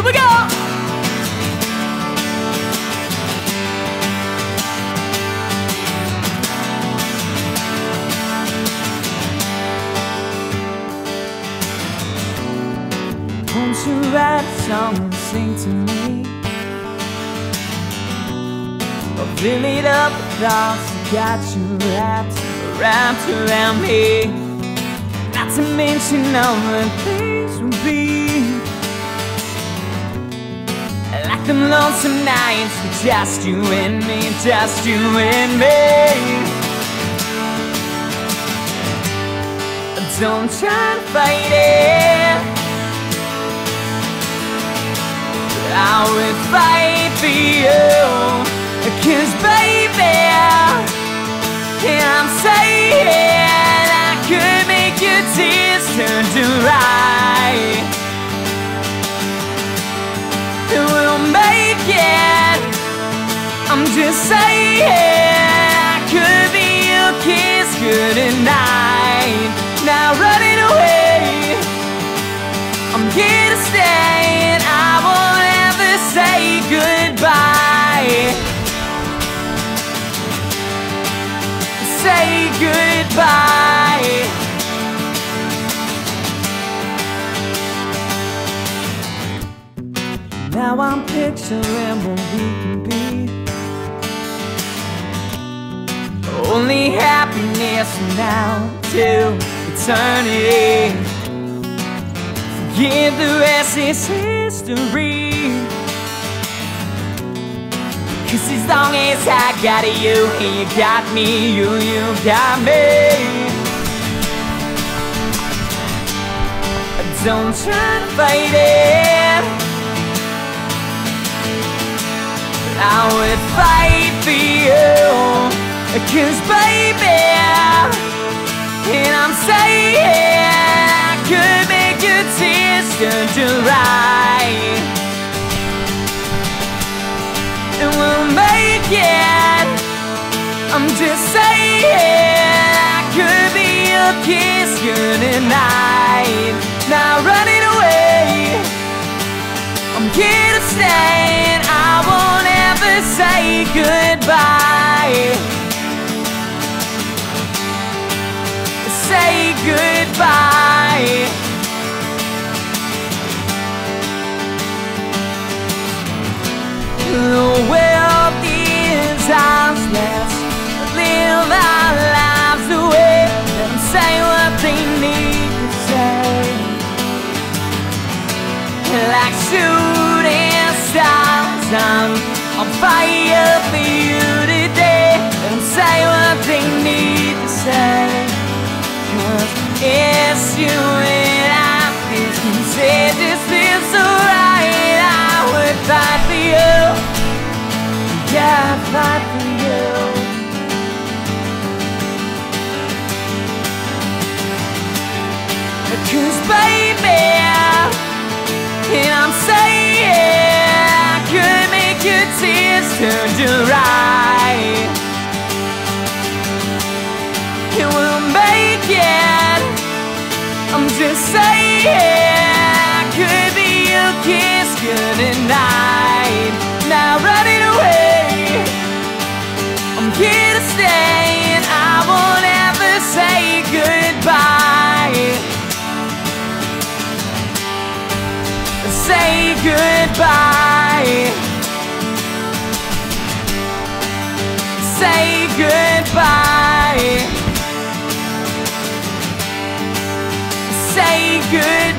Here we go! Won't you write a song and sing to me? Or fill it up with thoughts that got you wrapped, wrapped around me Not to mention all the things will be them lonesome nights just you and me, just you and me. Don't try to fight it. I would fight for you. Cause baby, I'm saying I could make your tears turn to right. Just I could be your kiss good night. Now running away, I'm here to stay, and I won't ever say goodbye. Say goodbye. Now I'm picturing what we can be. Only happiness from now till eternity. Forgive the rest is history. Cause as long as I got you, and you got me, you, you got me. Don't try to fight it. I would fight for you. Cause baby, and I'm saying I could make your tears turn to right. And we'll make it. I'm just saying I could be your kiss good night. Now running away, I'm here to stay, and I won't ever say goodbye. Say goodbye. The world is ours, let's live our lives away. Them say what they need to say. Like shooting stars, I'm on fire for you Cause baby, and I'm saying I could make your tears turn to right. And we'll make it. I'm just saying Say goodbye. Say goodbye. Say goodbye.